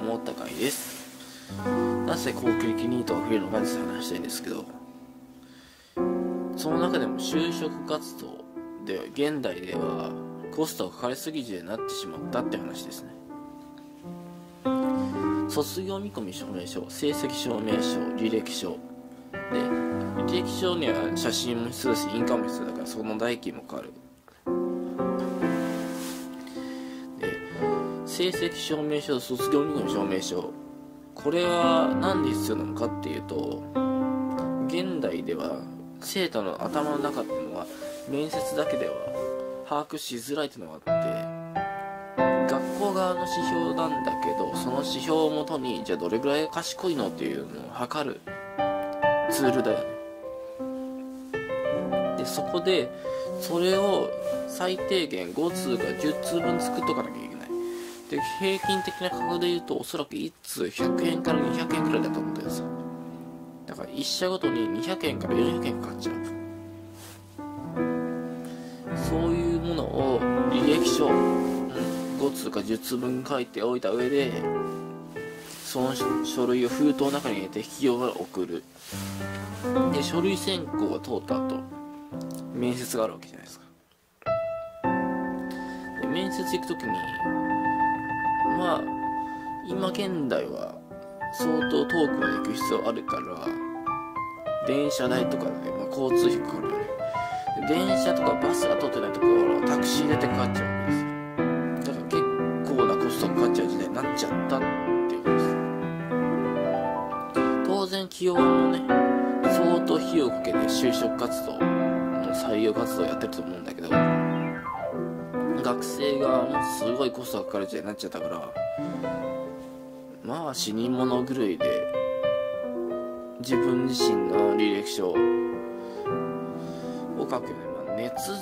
思った回です。なぜ高級力ニートが増えるのかに話したいんですけどその中でも就職活動で現代ではコストがかかりすぎてなってしまったって話ですね。卒業見込み証明書成績証明書履歴書。で履歴書には写真も必要だし印鑑も必要だからその代金もかかる。成績証明書卒業見込み証明書。これは何で必要なのかっていうと現代では生徒の頭の中っていうのは面接だけでは把握しづらいっていうのがあって学校側の指標なんだけどその指標をもとにじゃあどれぐらい賢いのっていうのを測るツールだよね。でそこでそれを最低限5通か10通分作っとかなきゃいけない。で平均的な価格で言うとおそらく1通100円から200円くらいだと思うんですよ。だから1社ごとに200円から400円かかっちゃう。そういうものを履歴書、5通か10通分書いておいた上でその書類を封筒の中に入れて企業から送る。で書類選考が通った後面接があるわけじゃないですか。で面接行く時にまあ今現代は相当遠くまで行く必要あるから電車代とかで、まあ、交通費かかるよね。電車とかバスが通ってないところはタクシーでかかっちゃうんですよ。だから結構なコストがかかっちゃう時代になっちゃったっていうことです。当然企業もね相当費用をかけて就職活動採用活動やってると思うんだけど学生がもうすごいコストがかかる時代になっちゃったからまあ死に物狂いで自分自身の履歴書を書くよね、まあ、捏造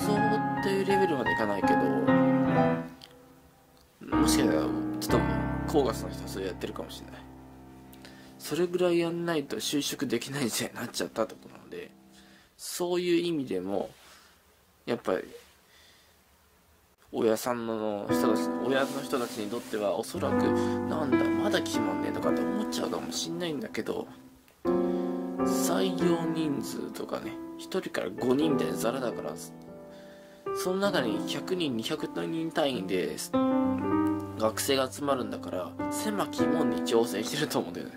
っていうレベルまでいかないけどもしかしたらちょっと高額の人はそれやってるかもしれない。それぐらいやんないと就職できない時代になっちゃったってことなのでそういう意味でもやっぱり親さんの人たち親の人たちにとってはおそらくなんだまだ決まんねえとかって思っちゃうかもしんないんだけど採用人数とかね1人から5人みたいなザラだからその中に100人200人単位で学生が集まるんだから狭き門に挑戦してると思うんだよね。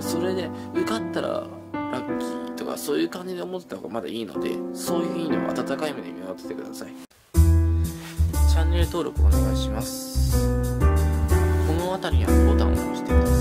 それで受かったらラッキーとかそういう感じで思ってた方がまだいいのでそういう意味でも温かい目で見守っててください。チャンネル登録お願いします。この辺りにあボタンを押してください。